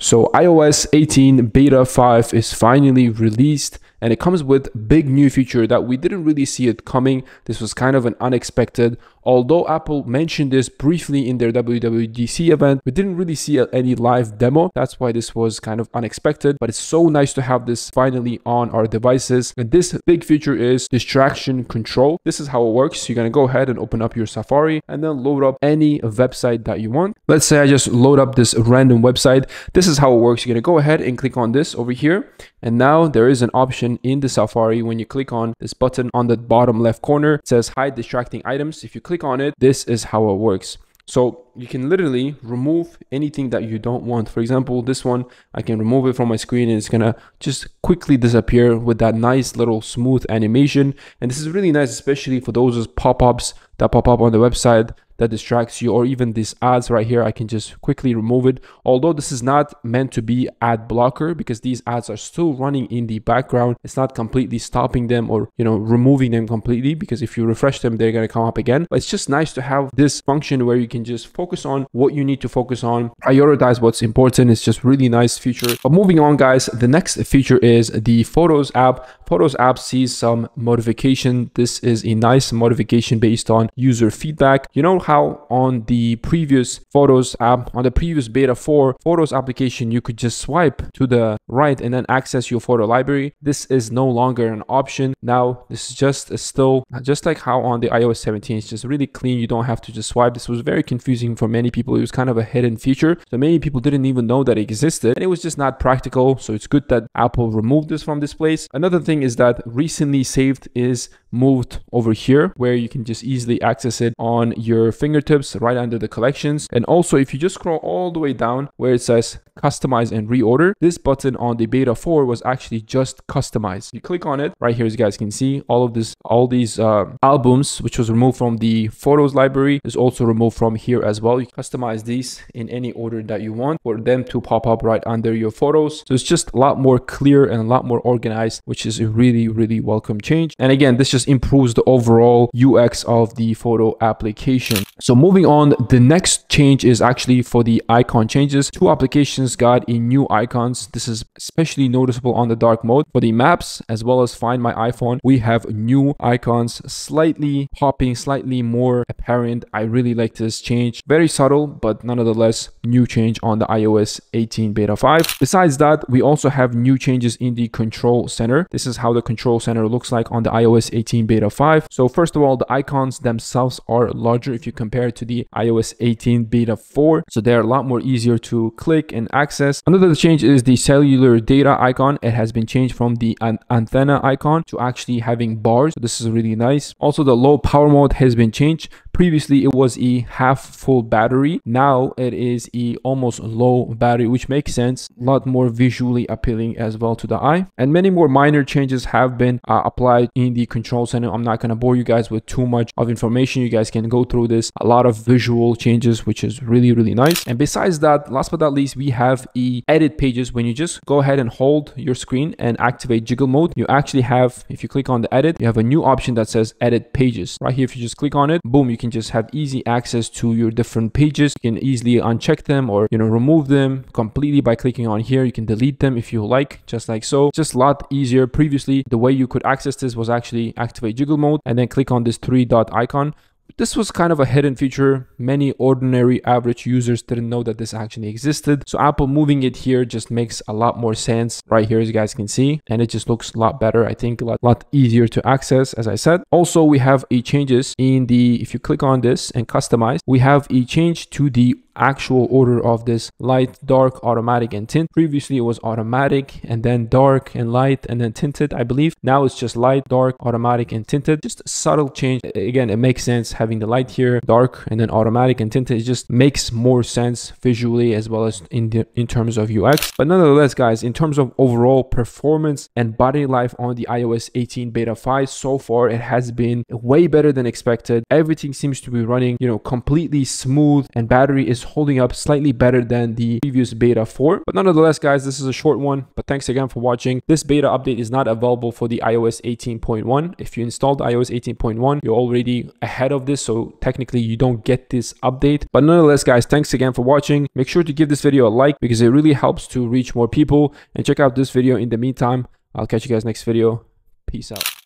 So iOS 18 beta 5 is finally released and it comes with big new feature that we didn't really see it coming. This was kind of an unexpected. Although Apple mentioned this briefly in their WWDC event, we didn't really see any live demo. That's why this was kind of unexpected, but it's so nice to have this finally on our devices. And this big feature is distraction control. This is how it works. You're going to go ahead and open up your Safari and then load up any website that you want. Let's say I just load up this random website. This is how it works. You're going to go ahead and click on this over here. And now there is an option in the Safari when you click on this button on the bottom left corner, it says hide distracting items. If you click on it, this is how it works. So you can literally remove anything that you don't want. For example, this one, I can remove it from my screen and it's gonna just quickly disappear with that nice little smooth animation. And this is really nice, especially for those pop-ups that pop up on the website that distracts you or even these ads right here i can just quickly remove it. Although this is not meant to be ad blocker because these ads are still running in the background it's not completely stopping them or you know removing them completely because if you refresh them they're going to come up again. But it's just nice to have this function where you can just focus on what you need to focus on prioritize what's important. It's just really nice feature. But moving on guys the next feature is the photos app. Photos app sees some modification. This is a nice modification based on user feedback. You know how on the previous Photos app, on the previous beta 4 Photos application, you could just swipe to the right and then access your photo library. This is no longer an option. Now, this is just still, just like how on the iOS 17, it's just really clean. You don't have to just swipe. This was very confusing for many people. It was kind of a hidden feature. So many people didn't even know that it existed and it was just not practical. So it's good that Apple removed this from this place. Another thing is that recently saved is moved over here where you can just easily access it on your fingertips right under the collections. And also if you just scroll all the way down where it says customize and reorder, this button on the beta 4 was actually just customized. You click on it right here as you guys can see all of this, all these uh, albums which was removed from the photos library is also removed from here as well. You customize these in any order that you want for them to pop up right under your photos. So it's just a lot more clear and a lot more organized, which is a really, really welcome change. And again, this just improves the overall UX of the photo application. So moving on, the next change is actually for the icon changes. Two applications got in new icons. This is especially noticeable on the dark mode. For the maps, as well as Find My iPhone, we have new icons, slightly popping, slightly more apparent. I really like this change. Very subtle, but nonetheless, new change on the iOS 18 beta 5. Besides that, we also have new changes in the control center. This is how the control center looks like on the iOS 18 beta 5. So first of all, the icons themselves are larger if you compared to the iOS 18 beta 4. So they're a lot more easier to click and access. Another change is the cellular data icon. It has been changed from the an antenna icon to actually having bars. So this is really nice. Also, the low power mode has been changed. Previously, it was a half full battery. Now it is a almost low battery, which makes sense. A lot more visually appealing as well to the eye. And many more minor changes have been uh, applied in the control center. I'm not going to bore you guys with too much of information. You guys can go through this. A lot of visual changes, which is really, really nice. And besides that, last but not least, we have e edit pages. When you just go ahead and hold your screen and activate jiggle mode, you actually have, if you click on the edit, you have a new option that says edit pages. Right here, if you just click on it, boom, you can just have easy access to your different pages. You can easily uncheck them or, you know, remove them completely by clicking on here. You can delete them if you like, just like so. Just a lot easier. Previously, the way you could access this was actually activate jiggle mode and then click on this three dot icon. This was kind of a hidden feature. Many ordinary average users didn't know that this actually existed. So Apple moving it here just makes a lot more sense right here as you guys can see. And it just looks a lot better. I think a lot, lot easier to access as I said. Also, we have a changes in the, if you click on this and customize, we have a change to the actual order of this light, dark, automatic, and tint. Previously, it was automatic and then dark and light and then tinted, I believe. Now it's just light, dark, automatic, and tinted. Just a subtle change. Again, it makes sense having the light here, dark, and then automatic and tinted. It just makes more sense visually as well as in, the, in terms of UX. But nonetheless, guys, in terms of overall performance and battery life on the iOS 18 beta 5, so far it has been way better than expected. Everything seems to be running, you know, completely smooth and battery is holding up slightly better than the previous beta 4. But nonetheless, guys, this is a short one. But thanks again for watching. This beta update is not available for the iOS 18.1. If you installed iOS 18.1, you're already ahead of this. So technically you don't get this update. But nonetheless, guys, thanks again for watching. Make sure to give this video a like because it really helps to reach more people. And check out this video in the meantime. I'll catch you guys next video. Peace out.